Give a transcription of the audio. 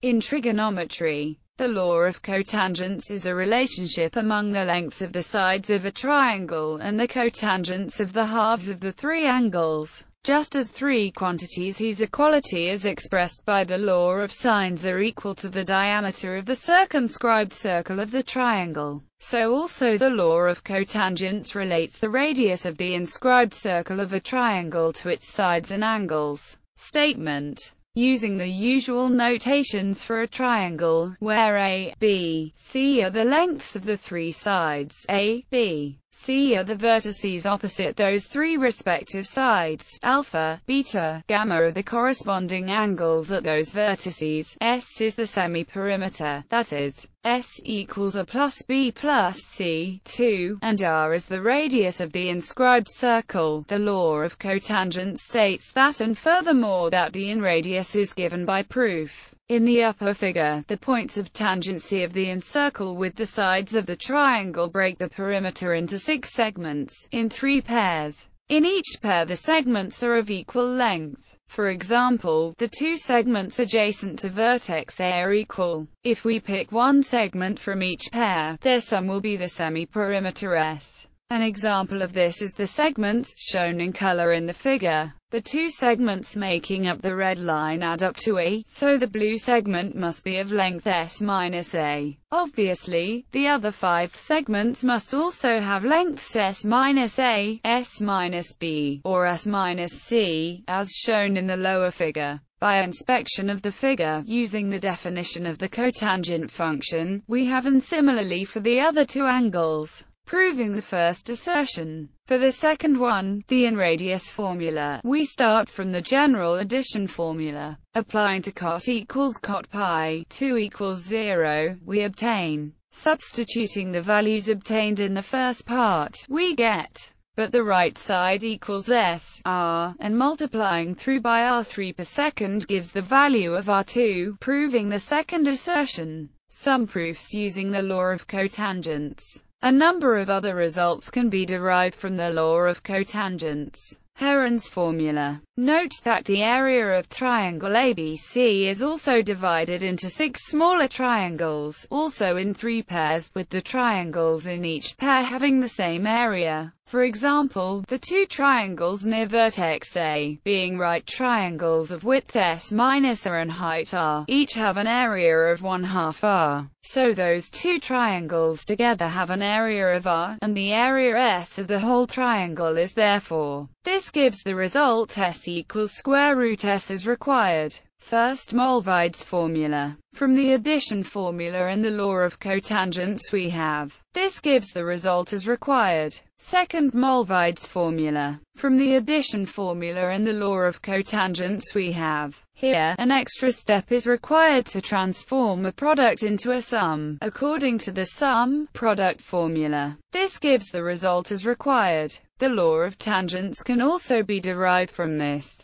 In trigonometry, the law of cotangents is a relationship among the lengths of the sides of a triangle and the cotangents of the halves of the three angles. Just as three quantities whose equality is expressed by the law of sines are equal to the diameter of the circumscribed circle of the triangle, so also the law of cotangents relates the radius of the inscribed circle of a triangle to its sides and angles. Statement using the usual notations for a triangle, where a, b, c are the lengths of the three sides, a, b, c are the vertices opposite those three respective sides, alpha, beta, gamma are the corresponding angles at those vertices, s is the semi-perimeter, that is, s equals a plus b plus c, 2, and r is the radius of the inscribed circle. The law of cotangents states that and furthermore that the inradius is given by proof. In the upper figure, the points of tangency of the incircle with the sides of the triangle break the perimeter into six segments, in three pairs. In each pair the segments are of equal length. For example, the two segments adjacent to vertex A are equal. If we pick one segment from each pair, their sum will be the semi-perimeter S. An example of this is the segments, shown in color in the figure. The two segments making up the red line add up to A, so the blue segment must be of length S minus A. Obviously, the other five segments must also have lengths S minus A, S minus B, or S minus C, as shown in the lower figure. By inspection of the figure, using the definition of the cotangent function, we have and similarly for the other two angles proving the first assertion. For the second one, the inradius formula, we start from the general addition formula. Applying to cot equals cot pi, 2 equals 0, we obtain. Substituting the values obtained in the first part, we get but the right side equals s, r, and multiplying through by r3 per second gives the value of r2, proving the second assertion. Some proofs using the law of cotangents. A number of other results can be derived from the law of cotangents. Heron's formula. Note that the area of triangle ABC is also divided into six smaller triangles, also in three pairs, with the triangles in each pair having the same area. For example, the two triangles near vertex A, being right triangles of width s minus r and height r, each have an area of 1 half r. So those two triangles together have an area of r, and the area s of the whole triangle is therefore. This gives the result s equals square root s is required. First Mollweide's formula. From the addition formula and the law of cotangents we have. This gives the result as required. Second Mollweide's formula. From the addition formula and the law of cotangents we have. Here, an extra step is required to transform a product into a sum, according to the sum-product formula. This gives the result as required. The law of tangents can also be derived from this.